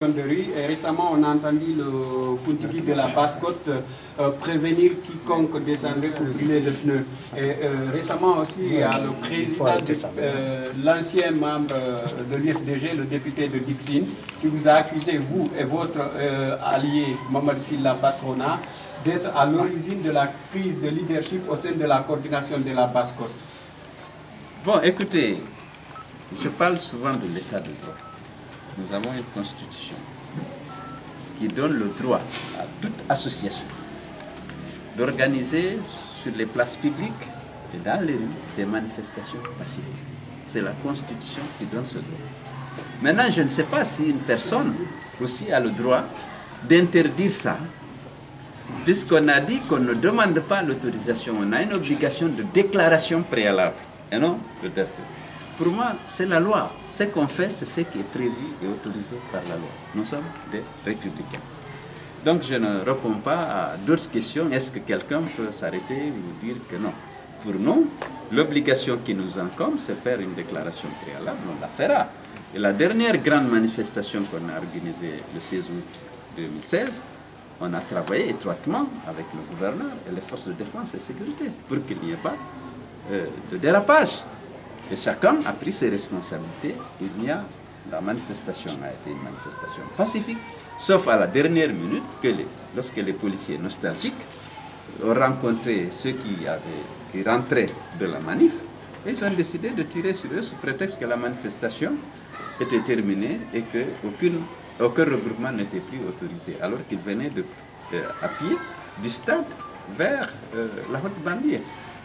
Et récemment, on a entendu le Kuntigi de la Basse-Côte euh, prévenir quiconque descendrait pour brûler le pneu. Et euh, récemment aussi, il y a le président, euh, l'ancien membre de l'UFDG, le député de Dixine, qui vous a accusé, vous et votre allié Mamadou Silla Patrona, d'être à l'origine de la crise de leadership au sein de la coordination de la Basse-Côte. Bon, écoutez, je parle souvent de l'état de droit nous avons une constitution qui donne le droit à toute association d'organiser sur les places publiques et dans les rues des manifestations pacifiques. C'est la constitution qui donne ce droit. Maintenant, je ne sais pas si une personne aussi a le droit d'interdire ça, puisqu'on a dit qu'on ne demande pas l'autorisation, on a une obligation de déclaration préalable, et non de pour moi, c'est la loi. Ce qu'on fait, c'est ce qui est prévu et autorisé par la loi. Nous sommes des républicains. Donc je ne réponds pas à d'autres questions. Est-ce que quelqu'un peut s'arrêter ou dire que non? Pour nous, l'obligation qui nous incombe, c'est faire une déclaration préalable. On la fera. Et la dernière grande manifestation qu'on a organisée le 16 août 2016, on a travaillé étroitement avec le gouverneur et les forces de défense et de sécurité pour qu'il n'y ait pas euh, de dérapage. Et chacun a pris ses responsabilités. Il y a, la manifestation a été une manifestation pacifique, sauf à la dernière minute que lorsque les policiers nostalgiques ont rencontré ceux qui, rentraient de la manif, ils ont décidé de tirer sur eux sous prétexte que la manifestation était terminée et qu'aucun aucun regroupement n'était plus autorisé, alors qu'ils venaient de, à pied du stade vers euh, la haute banlieue.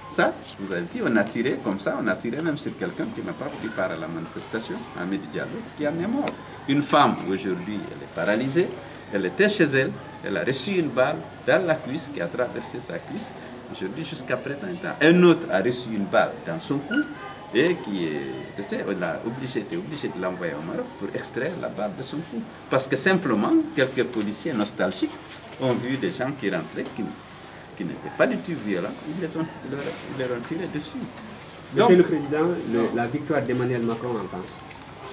Ça, vous avez dit, on a tiré comme ça, on a tiré même sur quelqu'un qui n'a pas pris part à la manifestation, Ahmed Diallo, qui a mémoire. Une femme, aujourd'hui, elle est paralysée, elle était chez elle, elle a reçu une balle dans la cuisse qui a traversé sa cuisse. Aujourd'hui, jusqu'à présent, un autre a reçu une balle dans son cou et qui était, obligé, était obligé de l'envoyer au Maroc pour extraire la balle de son cou. Parce que simplement, quelques policiers nostalgiques ont vu des gens qui rentraient, qui qui n'étaient pas du tout violents, ils les ont, leur, ont tiré dessus. Monsieur le Président, la victoire d'Emmanuel Macron en France